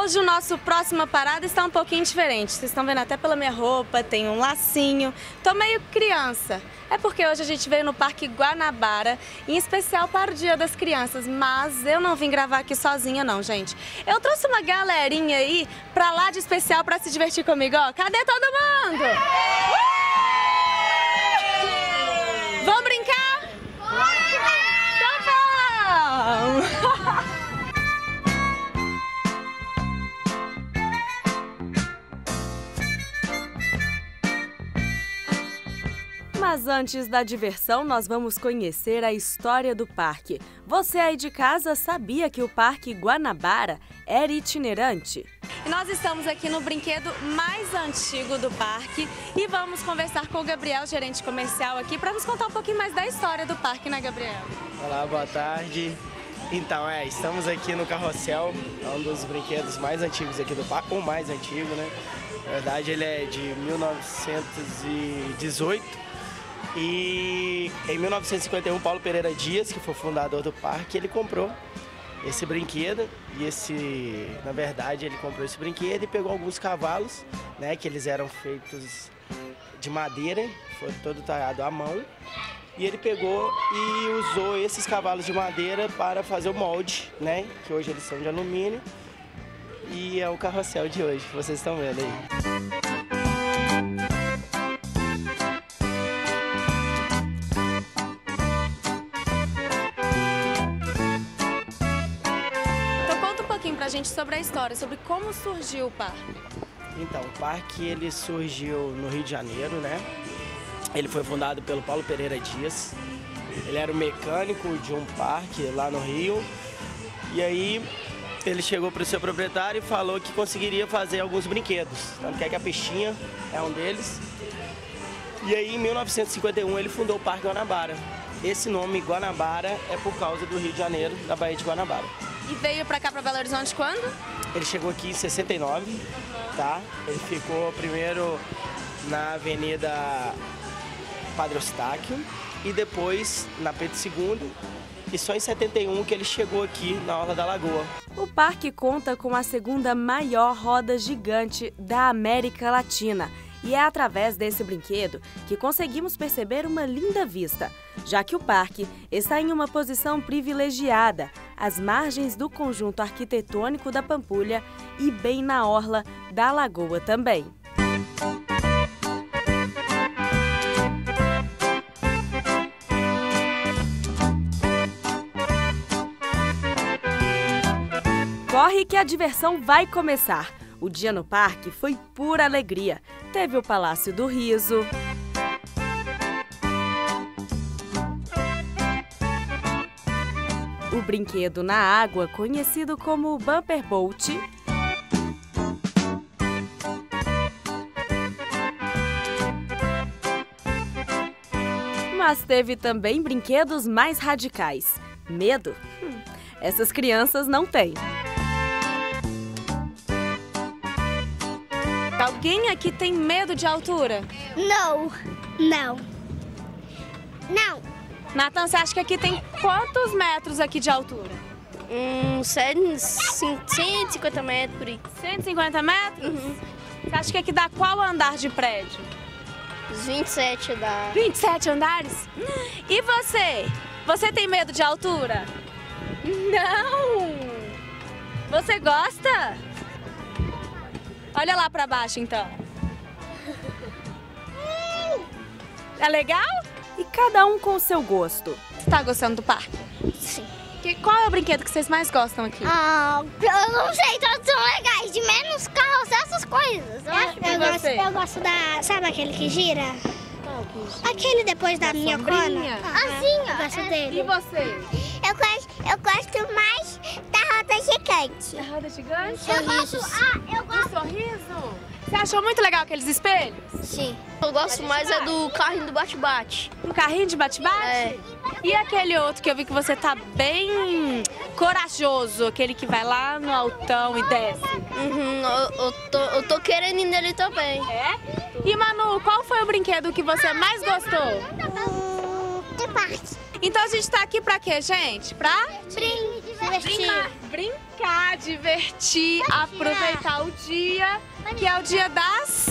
Hoje o nosso próxima parada está um pouquinho diferente. Vocês estão vendo até pela minha roupa, tem um lacinho. Tô meio criança. É porque hoje a gente veio no Parque Guanabara, em especial para o Dia das Crianças. Mas eu não vim gravar aqui sozinha não, gente. Eu trouxe uma galerinha aí pra lá de especial para se divertir comigo, ó. Cadê todo mundo? Vamos Mas antes da diversão, nós vamos conhecer a história do parque. Você aí de casa sabia que o Parque Guanabara era itinerante? E nós estamos aqui no brinquedo mais antigo do parque e vamos conversar com o Gabriel, gerente comercial aqui, para nos contar um pouquinho mais da história do parque, né, Gabriel? Olá, boa tarde. Então, é, estamos aqui no Carrossel, é um dos brinquedos mais antigos aqui do parque, o mais antigo, né? Na verdade, ele é de 1918 e em 1951, Paulo Pereira Dias, que foi fundador do parque, ele comprou esse brinquedo e esse, na verdade, ele comprou esse brinquedo e pegou alguns cavalos, né, que eles eram feitos de madeira, foi todo talhado à mão. E ele pegou e usou esses cavalos de madeira para fazer o molde, né, que hoje eles são de alumínio. E é o carrossel de hoje, que vocês estão vendo aí. pra gente sobre a história, sobre como surgiu o parque. Então, o parque ele surgiu no Rio de Janeiro, né? Ele foi fundado pelo Paulo Pereira Dias. Ele era o mecânico de um parque lá no Rio. E aí ele chegou para o seu proprietário e falou que conseguiria fazer alguns brinquedos. Tanto que, é que a peixinha é um deles. E aí em 1951 ele fundou o Parque Guanabara. Esse nome Guanabara é por causa do Rio de Janeiro, da Baía de Guanabara. E veio para cá, para Belo Horizonte, quando? Ele chegou aqui em 69, tá? Ele ficou primeiro na Avenida Padre Eustáquio e depois na Pedro II e só em 71 que ele chegou aqui na Orla da Lagoa. O parque conta com a segunda maior roda gigante da América Latina e é através desse brinquedo que conseguimos perceber uma linda vista, já que o parque está em uma posição privilegiada, às margens do conjunto arquitetônico da Pampulha e bem na orla da lagoa também. Corre que a diversão vai começar! O dia no parque foi pura alegria. Teve o Palácio do Riso. O brinquedo na água, conhecido como Bumper Boat. Mas teve também brinquedos mais radicais. Medo? Hum, essas crianças não têm. Alguém aqui tem medo de altura? Não, não, não. Nathan, você acha que aqui tem quantos metros aqui de altura? Uns 150 metros por aí. 150 metros? Uhum. Você acha que aqui dá qual andar de prédio? Os 27 andares. 27 andares? E você? Você tem medo de altura? Não! Você gosta? Olha lá pra baixo, então. É legal? E cada um com o seu gosto. Você tá gostando do parque? Sim. Que, qual é o brinquedo que vocês mais gostam aqui? Ah, eu não sei, todos são legais. De menos carros, essas coisas. Eu, acho, eu, gosto, eu gosto da... Sabe aquele que gira? Aquele depois da, da minha cona. Ah, assim, ó. Eu gosto é. dele. E você? Eu gosto, eu gosto mais roda gigante. Da roda gigante? Eu gosto, ah, eu gosto. Do sorriso? Você achou muito legal aqueles espelhos? Sim. Eu gosto mais é do carrinho do bate-bate. Um carrinho de bate-bate? É. E aquele outro que eu vi que você tá bem corajoso, aquele que vai lá no altão e desce? Uhum, eu, eu, tô, eu tô querendo ir nele também. É? E Manu, qual foi o brinquedo que você mais gostou? Hum, de parque. Então a gente tá aqui pra quê, gente? Pra? Brincar. Divertir. Brincar, brincar divertir, aproveitar o dia, que é o dia das...